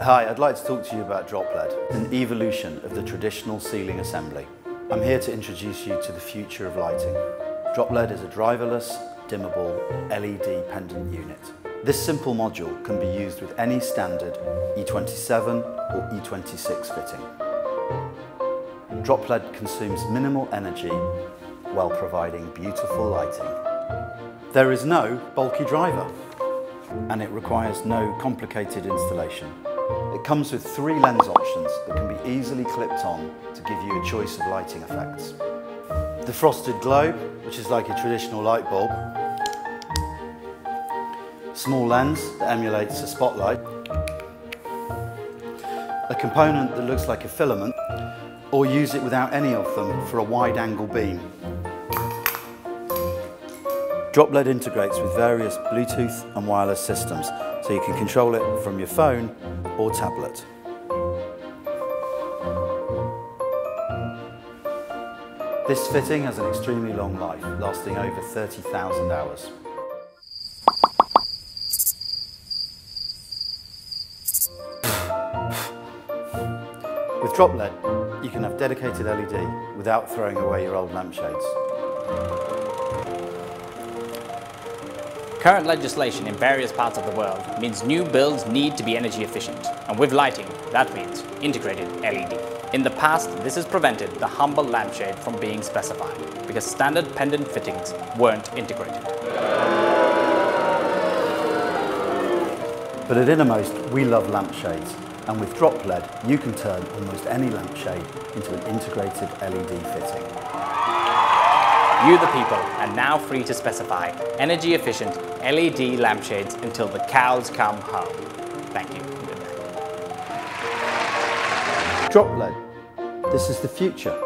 Hi, I'd like to talk to you about drop LED, an evolution of the traditional ceiling assembly. I'm here to introduce you to the future of lighting. Drop LED is a driverless, dimmable LED pendant unit. This simple module can be used with any standard E27 or E26 fitting. Drop LED consumes minimal energy while providing beautiful lighting. There is no bulky driver and it requires no complicated installation. It comes with three lens options that can be easily clipped on to give you a choice of lighting effects. The frosted globe, which is like a traditional light bulb. Small lens that emulates a spotlight. A component that looks like a filament, or use it without any of them for a wide angle beam. Drop LED integrates with various Bluetooth and wireless systems, so you can control it from your phone or tablet. This fitting has an extremely long life, lasting over 30,000 hours. With drop LED, you can have dedicated LED without throwing away your old lampshades. Current legislation in various parts of the world means new builds need to be energy efficient, and with lighting, that means integrated LED. In the past, this has prevented the humble lampshade from being specified because standard pendant fittings weren't integrated. But at Innermost, we love lampshades, and with drop LED, you can turn almost any lampshade into an integrated LED fitting. You, the people, are now free to specify energy efficient LED lampshades until the cows come home. Thank you. Drop LED, this is the future.